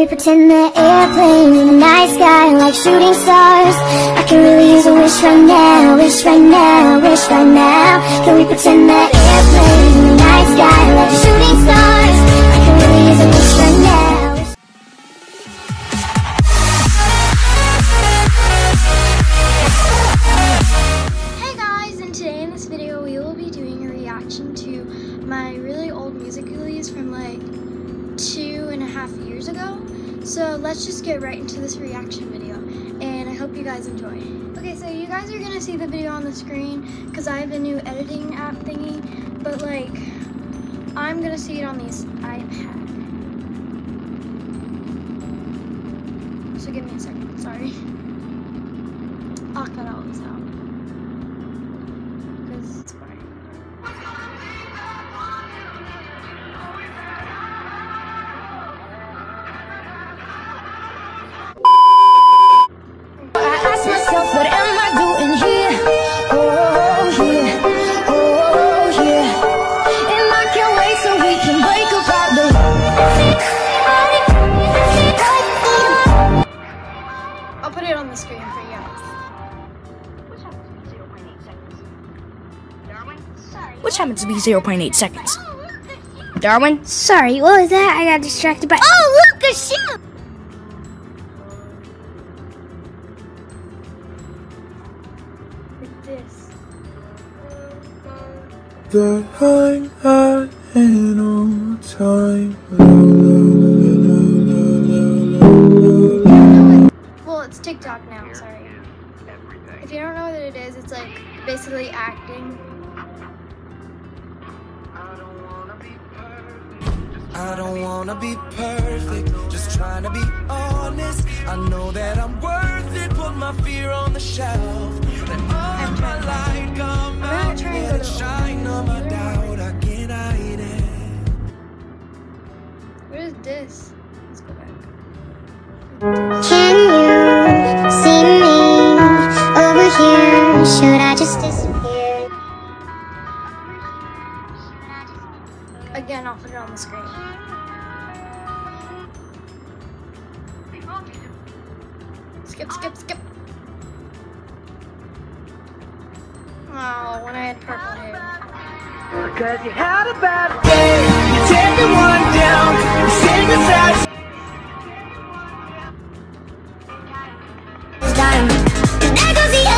we pretend that airplane in the night sky like shooting stars? I can really use a wish right now, wish right now, wish right now. Can we pretend that airplane in the night sky like shooting stars? Half years ago. So let's just get right into this reaction video and I hope you guys enjoy. Okay, so you guys are gonna see the video on the screen because I have a new editing app thingy, but like I'm gonna see it on these iPad. So give me a second, sorry. I'll cut all this out Which happens to be 0.8 seconds. Darwin? Sorry, what was that? I got distracted by. Oh, look, a ship! Like this. that I'm at an all time low, Well, it's TikTok now, sorry. If you don't know what it is, it's like basically acting. I don't wanna be perfect, just trying to be honest. I know that I'm worth it, put my fear on the shelf. Again, I'll put it on the screen. Skip, skip, skip. Oh, when I had purple hair. Cause you had a bad day, you take the one down, you sing the sad There goes the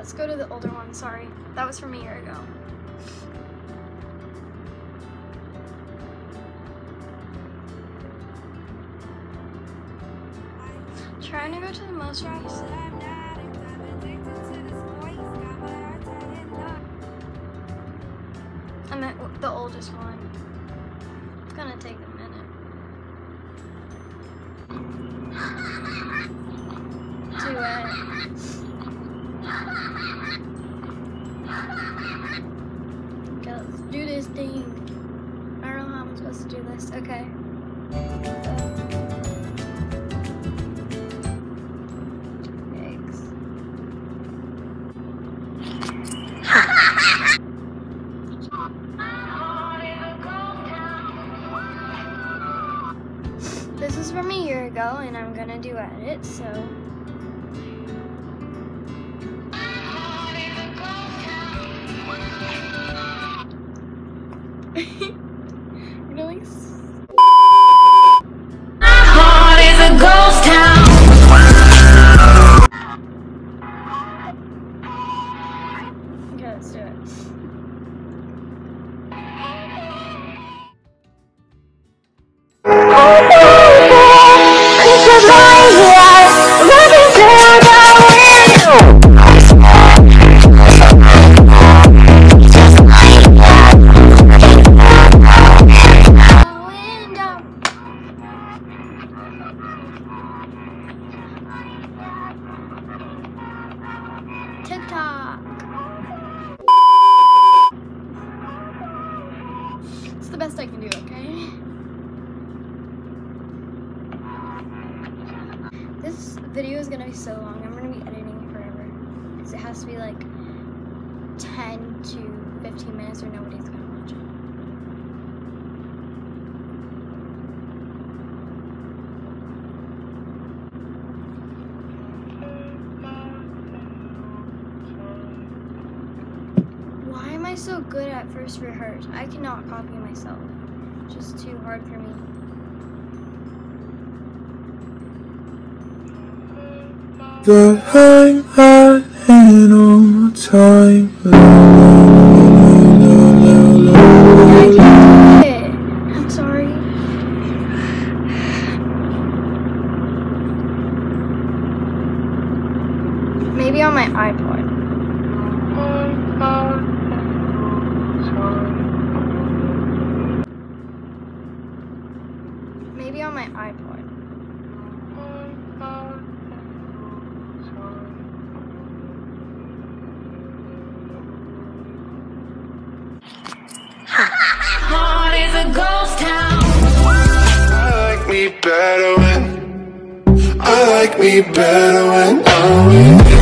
let's go to the older one. Sorry. That was from a year ago. Trying to go to the most recent. I meant the oldest one. It's gonna take a minute. Duet. Okay, let's do this thing. I don't know how I'm this. Okay. This is from a year ago, and I'm gonna do edit, so. It's the best I can do, okay? This video is gonna be so long. I'm gonna be editing it forever. because it has to be like 10 to 15 minutes or nobody's gonna watch it. Why am I so good at first rehearse? I cannot copy myself. It's just too hard for me. The hang in all time. La, la, la, la, la, I la. can't do it. I'm sorry. Maybe on my iPod. Maybe on my iPod. Heart is a ghost town. I like me better when I like me better when I'm with you.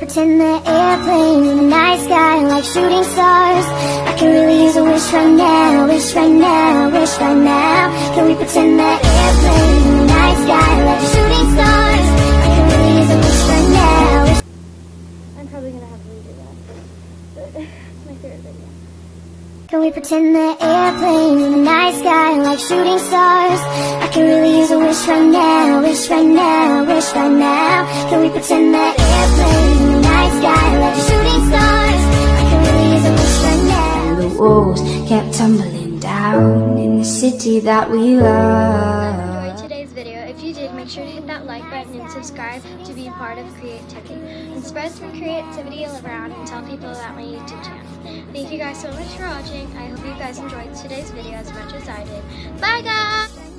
Pretend that airplane in the night sky like shooting stars? I can really use a wish right now, wish right now, wish right now. Can we pretend that airplane in the night sky like shooting stars? I can really use a wish right now. Wish I'm probably gonna have to redo that. But it's my favorite video. Can we pretend that airplane in the night sky like shooting stars? I can really use a wish right now, wish right now, wish right now. Can we pretend airplane the night sky like shooting stars? I can really use a wish right now. The walls kept tumbling down in the city that we love. enjoyed today's video. If you did, make sure to hit that like button and subscribe to be part of Create creativity. And spread some creativity around and tell people about my YouTube channel. Thank you guys so much for watching. I hope you guys enjoyed today's video as much as I did. Bye guys!